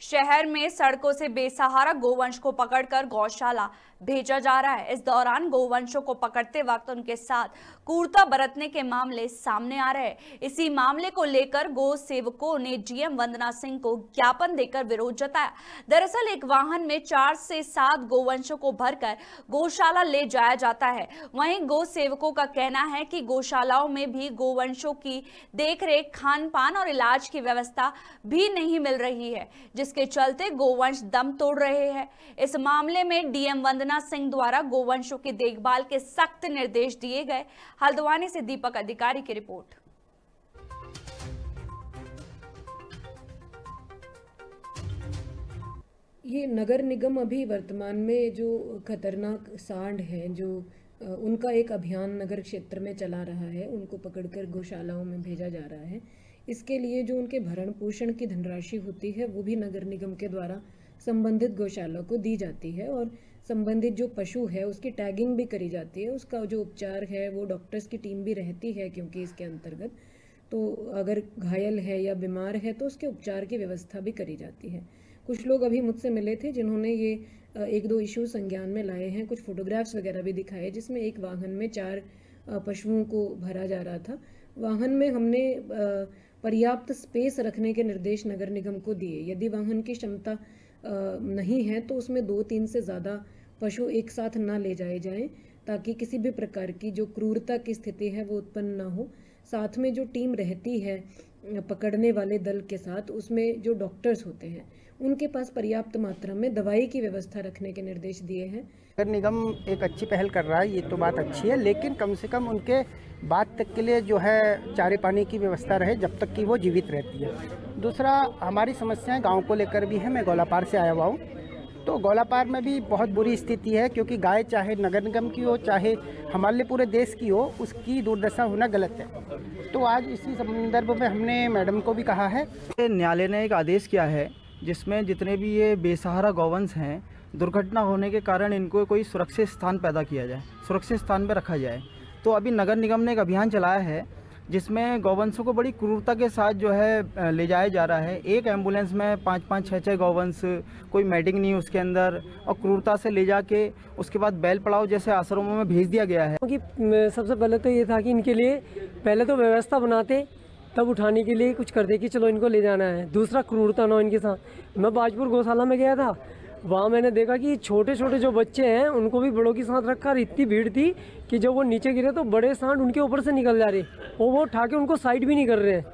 शहर में सड़कों से बेसहारा गोवंश को पकड़कर गौशाला भेजा जा रहा है। इस दौरान गोवंशों को पकड़ते वक्त उनके साथ क्रूरता बरतने के मामले सामने आ रहे हैं। इसी मामले को लेकर गो सेवकों ने डीएम वंदना सिंह को ज्ञापन देकर विरोध जताया। दरअसल, एक वाहन में चार से सात गोवंशों को भरकर गौशाला ले जाया जाता है। वहीं गो सेवकों का कहना है कि गौशालाओं में भी गोवंशों की देखरेख खान पान और इलाज की व्यवस्था भी नहीं मिल रही है जिसके चलते गोवंश दम तोड़ रहे हैं। इस मामले में डीएम वंदना सिंह द्वारा गोवंशों की देखभाल के सख्त निर्देश दिए गए। हल्द्वानी से दीपक अधिकारी की रिपोर्ट। ये नगर निगम अभी वर्तमान में जो खतरनाक सांड है, जो उनका एक अभियान नगर क्षेत्र में चला रहा है, उनको पकड़कर गौशालाओं में भेजा जा रहा है। इसके लिए जो उनके भरण पोषण की धनराशि होती है, वो भी नगर निगम के द्वारा संबंधित गौशाला को दी जाती है और संबंधित जो पशु है, उसकी टैगिंग भी करी जाती है। उसका जो उपचार है, वो डॉक्टर्स की टीम भी रहती है क्योंकि इसके अंतर्गत। तो अगर घायल है या बीमार है तो उसके उपचार की व्यवस्था भी करी जाती है। कुछ लोग अभी मुझसे मिले थे जिन्होंने ये एक दो इशू संज्ञान में लाए हैं। कुछ फोटोग्राफ्स वगैरह भी दिखाए, जिसमें एक वाहन में चार पशुओं को भरा जा रहा था। वाहन में हमने पर्याप्त स्पेस रखने के निर्देश नगर निगम को दिए। यदि वाहन की क्षमता नहीं है तो उसमें दो तीन से ज़्यादा पशु एक साथ ना ले जाए जाएँ, ताकि किसी भी प्रकार की जो क्रूरता की स्थिति है, वो उत्पन्न ना हो। साथ में जो टीम रहती है, पकड़ने वाले दल के साथ, उसमें जो डॉक्टर्स होते हैं, उनके पास पर्याप्त मात्रा में दवाई की व्यवस्था रखने के निर्देश दिए हैं। नगर निगम एक अच्छी पहल कर रहा है, ये तो बात अच्छी है, लेकिन कम से कम उनके बाद तक के लिए जो है चारे पानी की व्यवस्था रहे, जब तक कि वो जीवित रहती है। दूसरा, हमारी समस्याएँ गाँव को लेकर भी है, मैं गोलापार से आया हुआ हूँ। तो गोलापार में भी बहुत बुरी स्थिति है, क्योंकि गाय चाहे नगर निगम की हो, चाहे हमारे पूरे देश की हो, उसकी दुर्दशा होना गलत है। तो आज इसी संदर्भ में हमने मैडम को भी कहा है। न्यायालय ने एक आदेश किया है, जिसमें जितने भी ये बेसहारा गौवंश हैं, दुर्घटना होने के कारण इनको कोई सुरक्षित स्थान पैदा किया जाए, सुरक्षित स्थान पर रखा जाए। तो अभी नगर निगम ने एक अभियान चलाया है जिसमें गौवंशों को बड़ी क्रूरता के साथ जो है ले जाया जा रहा है। एक एंबुलेंस में पाँच पाँच छः छः गौवंश, कोई मेडिंग नहीं उसके अंदर, और क्रूरता से ले जाके उसके बाद बैल पड़ाव जैसे आश्रमों में भेज दिया गया है। क्योंकि सबसे पहले तो ये था कि इनके लिए पहले तो व्यवस्था बनाते, तब उठाने के लिए कुछ करते कि चलो इनको ले जाना है। दूसरा क्रूरता ना इनके साथ। मैं बाजपुर गौशाला में गया था वहाँ मैंने देखा कि छोटे छोटे जो बच्चे हैं, उनको भी बड़ों के साथ रखा और इतनी भीड़ थी कि जब वो नीचे गिरे तो बड़े सांड उनके ऊपर से निकल जा रहे। और वो उठा के उनको साइड भी नहीं कर रहे हैं।